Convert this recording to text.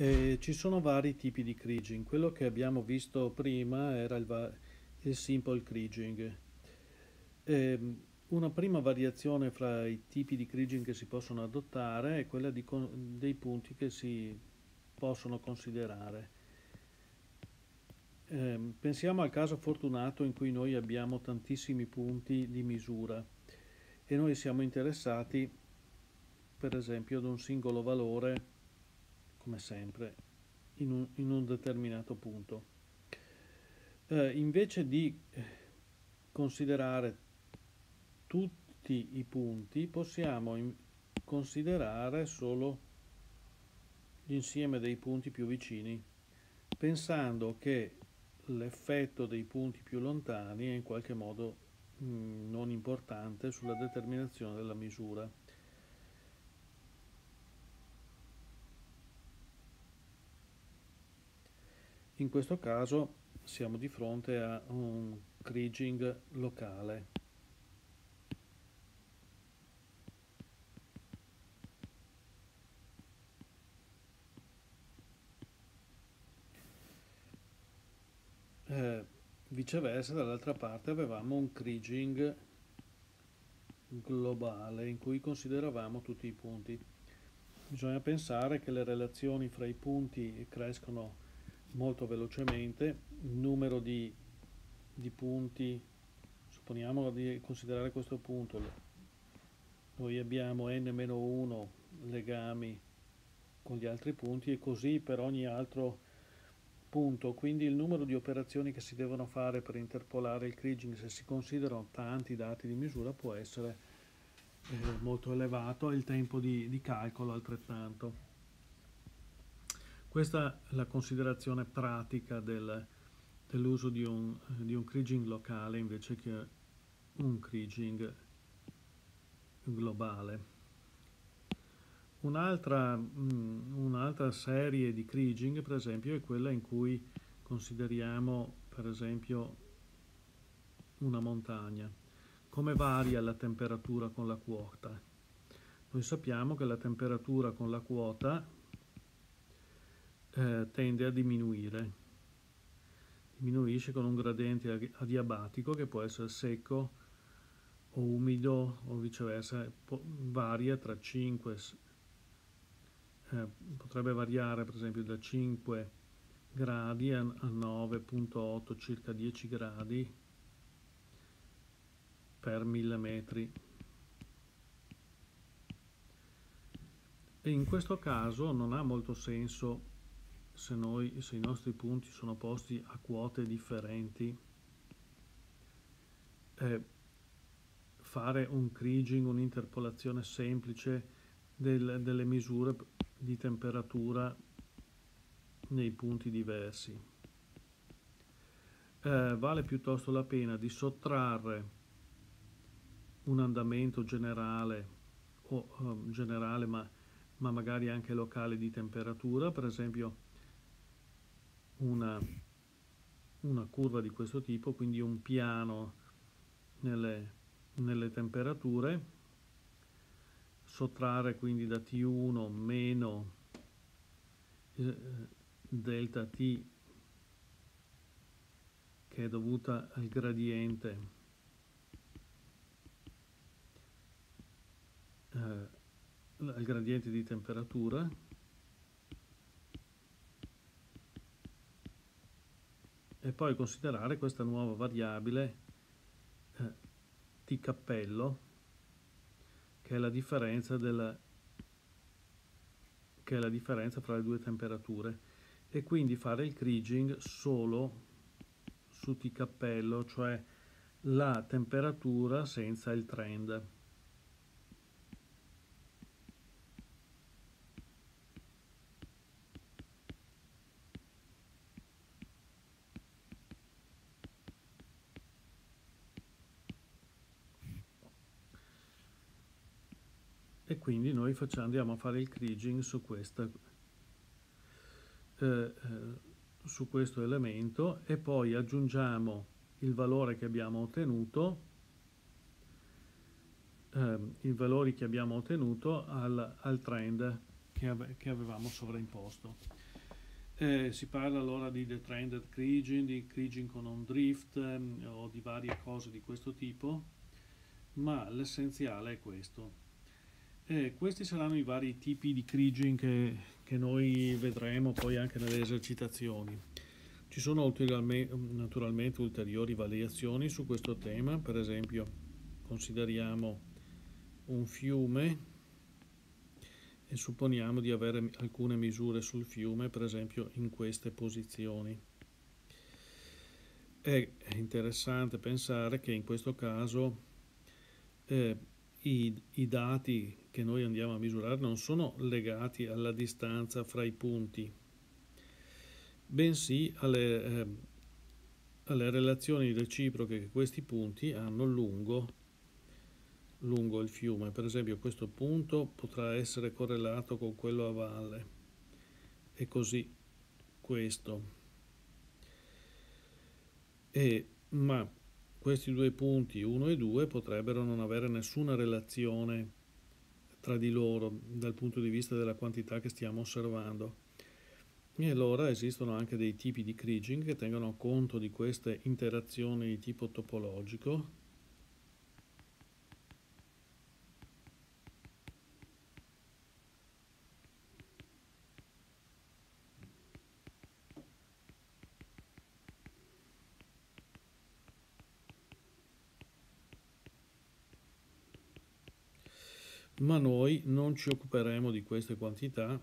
Eh, ci sono vari tipi di kriging. Quello che abbiamo visto prima era il, il simple kriging. Eh, una prima variazione fra i tipi di kriging che si possono adottare è quella dei punti che si possono considerare. Eh, pensiamo al caso fortunato in cui noi abbiamo tantissimi punti di misura e noi siamo interessati per esempio ad un singolo valore come sempre, in un, in un determinato punto. Eh, invece di eh, considerare tutti i punti, possiamo considerare solo l'insieme dei punti più vicini, pensando che l'effetto dei punti più lontani è in qualche modo mh, mm, non importante sulla determinazione della misura. In questo caso siamo di fronte a un kriging locale. Eh, viceversa dall'altra parte avevamo un kriging globale in cui consideravamo tutti i punti. Bisogna pensare che le relazioni fra i punti crescono molto velocemente il numero di, di punti supponiamo di considerare questo punto noi abbiamo n-1 legami con gli altri punti e così per ogni altro punto. Quindi il numero di operazioni che si devono fare per interpolare il kriging se si considerano tanti dati di misura può essere eh, molto elevato e il tempo di, di calcolo altrettanto questa è la considerazione pratica del, dell'uso di un, di un kriging locale invece che un kriging globale. Un'altra, mm, un'altra serie di kriging, per esempio, è quella in cui consideriamo, per esempio, una montagna. Come varia la temperatura con la quota? Noi sappiamo che la temperatura con la quota eh, tende a diminuire. Diminuisce con un gradiente adiabatico che può essere secco o umido o viceversa, varia tra 5, eh, potrebbe variare per esempio da 5 gradi a 9.8, circa 10 gradi per mille metri. E in questo caso non ha molto senso se, noi, se i nostri punti sono posti a quote differenti, eh, fare un kriging, un'interpolazione semplice del, delle misure di temperatura nei punti diversi. Eh, vale piuttosto la pena di sottrarre un andamento generale, o um, generale ma, ma magari anche locale di temperatura, per esempio una, una curva di questo tipo, quindi un piano nelle, nelle temperature, sottrarre quindi da T1 meno eh, delta T che è dovuta al gradiente eh, al gradiente di temperatura e poi considerare questa nuova variabile eh, t cappello che è la differenza della che è la differenza fra le due temperature. E quindi fare il kriging solo su t cappello cioè la temperatura senza il trend e quindi noi facciamo, andiamo a fare il kriging su, questa, eh, eh, su questo elemento e poi aggiungiamo il valore che abbiamo ottenuto eh, i valori che abbiamo ottenuto al, al trend che, ave che avevamo sovraimposto. Eh, si parla allora di detrended kriging, di kriging con on drift ehm, o di varie cose di questo tipo, ma l'essenziale è questo. Eh, questi saranno i vari tipi di kriging che, che noi vedremo poi anche nelle esercitazioni. Ci sono naturalmente ulteriori variazioni su questo tema, per esempio consideriamo un fiume e supponiamo di avere alcune misure sul fiume, per esempio in queste posizioni. È interessante pensare che in questo caso eh, i, i dati che noi andiamo a misurare non sono legati alla distanza fra i punti, bensì alle, eh, alle relazioni reciproche che questi punti hanno lungo, lungo il fiume. Per esempio questo punto potrà essere correlato con quello a valle e così questo. E, ma questi due punti 1 e 2 potrebbero non avere nessuna relazione tra di loro dal punto di vista della quantità che stiamo osservando. E allora esistono anche dei tipi di kriging che tengono conto di queste interazioni di tipo topologico. Ma noi non ci occuperemo di queste quantità